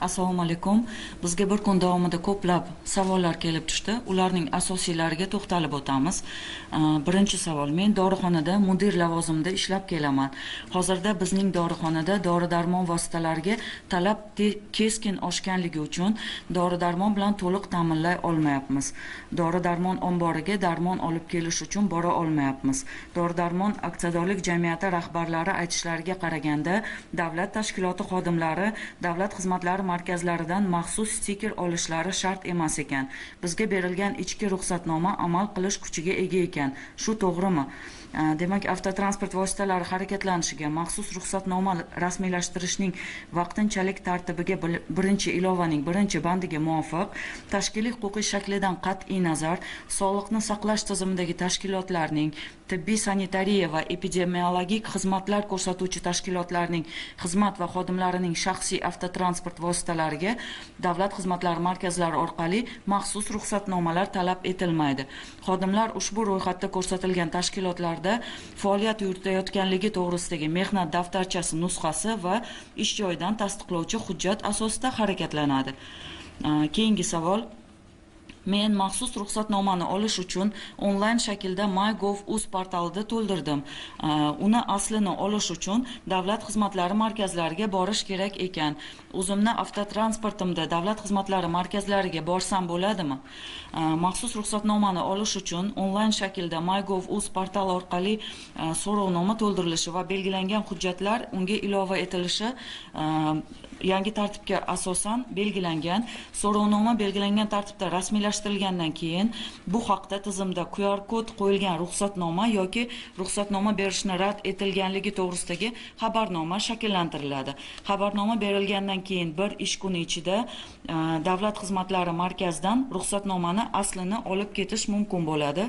assalomu alaykum. Bizga bir kun davomida ko'plab savollar kelib tushdi. Ularning asosiylariga to'xtalib o'tamiz. Birinchi savol men dorixonada mudir lavozimida ishlab kelaman. Hozirda bizning dorixonada dori darmon vositalariga talab keskin oshganligi uchun dori darmon bilan to'liq ta'minlay olmayapmiz. Dori darmon omboriga darmon olib kelish uchun bora olmayapmiz. Dori darmon aksiyadorlik jamiyati rahbarlari aytishlariga qaraganda davlat tashkiloti xodimlari davlat xizmatlari markazlaridan maxsus stiker olishlari shart emas ekan. Bizga berilgan ichki ruxsatnoma amal qilish kuchiga ega ekan. Shu to'g'rimi? Demak avtotransport vositalari harakatlanishiga maxsus ruxsatnoma rasmiylashtirishning vaqtinchalik tartibiga birinchi ilovaning birinchi bandiga muvofiq tashkiliy huquqiy shaklidan qat'iy nazar sog'liqni saqlash tizimidagi tashkilotlarning tibbiy sanitariya va epidemiologik xizmatlar ko'rsatuvchi tashkilotlarning xizmat va xodimlarining shaxsiy avtotransport vositalariga davlat xizmatlari markazlari orqali maxsus ruxsatnomalar talab etilmaydi. Xodimlar ushbu ro'yxatda ko'rsatilgan tashkilotlarda faoliyat yuritayotganligi to'g'risidagi mehnat daftarchasi nusxasi va ish joyidan tasdiqlovchi hujjat asosida harakatlanadi. Keyingi savol. Men maxsus ruxsatnomani olish uchun onlayn shaklda mygov.uz portalida to'ldirdim. Uni aslini olish uchun davlat xizmatlari markazlariga borish kerak ekan. O'zimni avtotransportimda davlat xizmatlari markazlariga borsam bo'ladimi? Maxsus ruxsatnomani olish uchun onlayn shaklda mygov.uz portali orqali e, so'rovnoma to'ldirilishi va belgilangan hujjatlar unga ilova etilishi e, yangi tartibga asosan belgilangan so'rovnoma belgilangan tartibda rasmiylashtirilgandan keyin bu haqda tizimda qr kod qo'yilgan ruxsatnoma yoki ruxsatnoma berishni rad etilganligi to'g'risidagi xabarnoma shakllantiriladi. Xabarnoma berilgandan keyin bir ish kuni ichida e, davlat xizmatlari markazidan ruxsatnomani aslini olib ketish mumkin bo'ladi.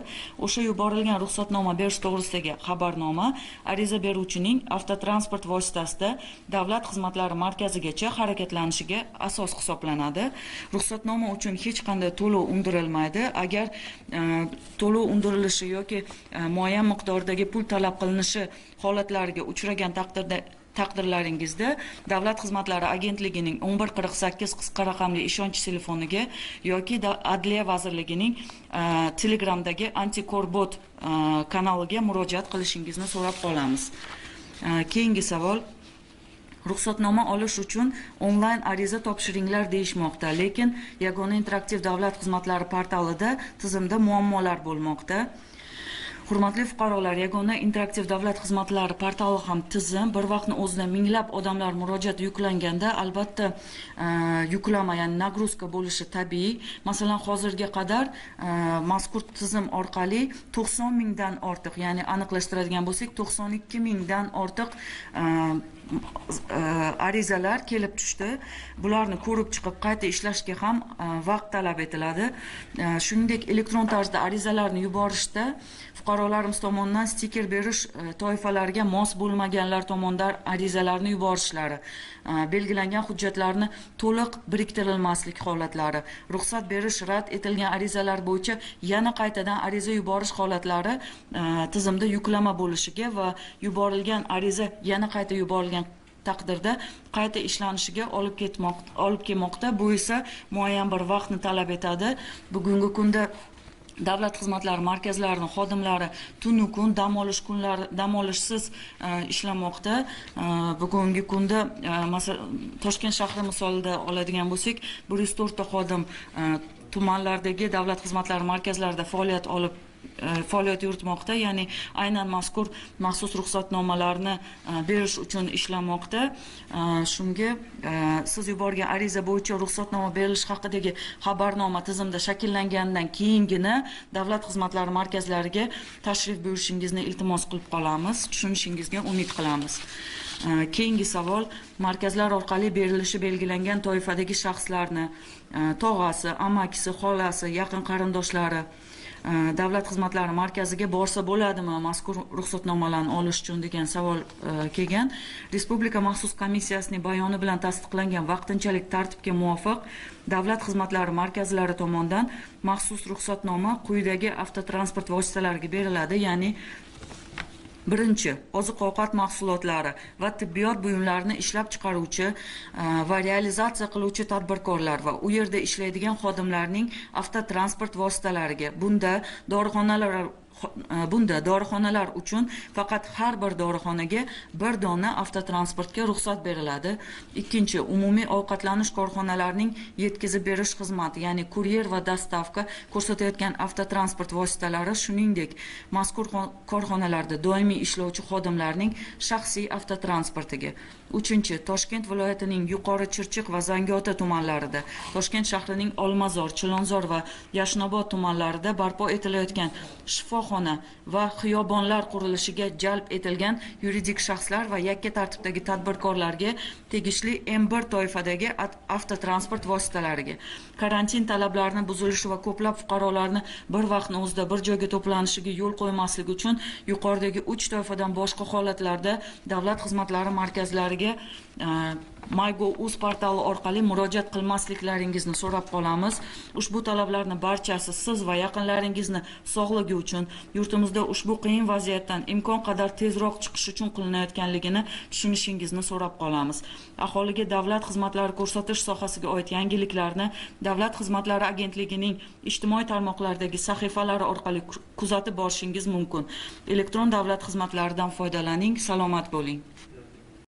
O'sha yuborilgan ruxsatnoma berish to'g'risidagi xabarnoma ariza beruvchining avtotransport vositasida davlat xizmatlari markaziga bo'yicha harakatlanishiga asos hisoblanadi. Ruxsatnoma uchun hech qanday to'lov undirilmaydi. Agar e, to'lov undirilishi yoki e, muayyan miqdordagi pul talab qilinishi holatlariga uchragan taqdirda taqdirlaringizda davlat xizmatlari agentligining o'n bir qirq sakkiz qisqa raqamli ishonch telefoniga yoki adliya vazirligining e, telegramdagi antikorbot kanaliga murojaat qilishingizni so'rab qolamiz. Keyingi savol. Ruxsatnoma olish uchun onlayn ariza topshiringlar deyishmoqda. Lekin yagona interaktiv davlat xizmatlari portalida tizimda muammolar bo'lmoqda. Hurmatli fuqarolar yagona interaktiv davlat xizmatlari portali ham tizim bir vaqtni o'zida minglab odamlar murojaat yuklanganda albatta e, yuklama ya'ni nagruzka bo'lishi tabiiy. Masalan hozirga qadar e, mazkur tizim orqali to'qson mingdan ortiq ya'ni aniqlashtiradigan bo'lsak to'qson ikki mingdan ortiq e, arizalar kelib tushdi. Bularni ko'rib chiqib qayta ishlashga ham vaqt talab etiladi. Shuningdek elektron tarzda arizalarni yuborishda fuqarolarimiz tomonidan stiker berish e, toifalariga mos bo'lmaganlar tomonidan arizalarni yuborishlari e, belgilangan hujjatlarni to'liq biriktirilmaslik holatlari ruxsat berish rad etilgan arizalar bo'yicha yana qaytadan ariza yuborish holatlari e, tizimda yuklama bo'lishiga va yuborilgan ariza yana qayta yuborilgan taqdirda qayta ishlanishiga olib ketmoqda olib kelmoqda. Bu esa muayyan bir vaqtni talab etadi. Bugungi kunda davlat xizmatlari markazlarining xodimlari tunu kun dam olish kunlari dam olishsiz e, ishlamoqda. E, bugungi kunda e, masalan toshkent shahri misolida oladigan bo'lsak bir yuz to'rtta xodim tumanlardagi davlat xizmatlari markazlarida faoliyat olib E, faoliyat yuritmoqda. Ya'ni aynan mazkur maxsus ruxsatnomalarni e, berish uchun ishlamoqda. E, shunga siz yuborgan ariza bo'yicha ruxsatnoma berilishi haqidagi xabarnoma tizimda shakllanganidan keyingina davlat xizmatlari markazlariga tashrif buyurishingizni iltimos qilib qolamiz tushunishingizga umid qilamiz. Keyingi savol markazlar orqali berilishi belgilangan toifadagi shaxslarni tog'asi amakisi xolasi yaqin qarindoshlari Э, davlat xizmatlari markaziga borsa bo'ladimi mazkur ruxsatnomalarni olish uchun degan savol e, kelgan. Respublika maxsus komissiyasining bayoni bilan tasdiqlangan vaqtinchalik tartibga muvofiq davlat xizmatlari markazlari tomonidan maxsus ruxsatnoma quyidagi avtotransport vositalariga beriladi. Ya'ni birinchi oziq ovqat mahsulotlari va tibbiyot buyumlarini ishlab chiqaruvchi e, va realizatsiya qiluvchi tadbirkorlar va u yerda ishlaydigan xodimlarning avtotransport vositalariga bunda dorixonalar E, bunda dorixonalar uchun faqat har bir dorixonaga bir dona avtotransportga ruxsat beriladi. Ikkinchi umumiy ovqatlanish korxonalarining yetkazib berish xizmati ya'ni kuryer va dostavka ko'rsatayotgan avtotransport vositalari shuningdek mazkur korxonalarda doimiy ishlovchi xodimlarning shaxsiy avtotransportiga. Uchinchi toshkent viloyatining yuqori chirchiq va zangiota tumanlarida toshkent shahrining olmazor chilonzor va yashnobod tumanlarida barpo etilayotgan shifo shifoxona va xiyobonlar qurilishiga jalb etilgan yuridik shaxslar va yakka tartibdagi tadbirkorlarga tegishli m bir toifadagi avtotransport vositalariga karantin talablarini buzilishi va ko'plab fuqarolarni bir vaqtni o'zida bir joyga to'planishiga yo'l qo'ymaslik uchun yuqoridagi uch toifadan boshqa holatlarda davlat xizmatlari markazlariga e, uz portali orqali murojaat qilmasliklaringizni so'rab qolamiz. Ushbu talablarni barchasi siz va yaqinlaringizni sog'ligi uchun yurtimizda ushbu qiyin vaziyatdan imkon qadar tezroq chiqish uchun qilinayotganligini tushunishingizni so'rab qolamiz. Aholiga davlat xizmatlari ko'rsatish sohasiga oid yangiliklarni davlat xizmatlari agentligining ijtimoiy tarmoqlardagi sahifalari orqali kuzatib borishingiz mumkin. Elektron davlat xizmatlaridan foydalaning salomat bo'ling.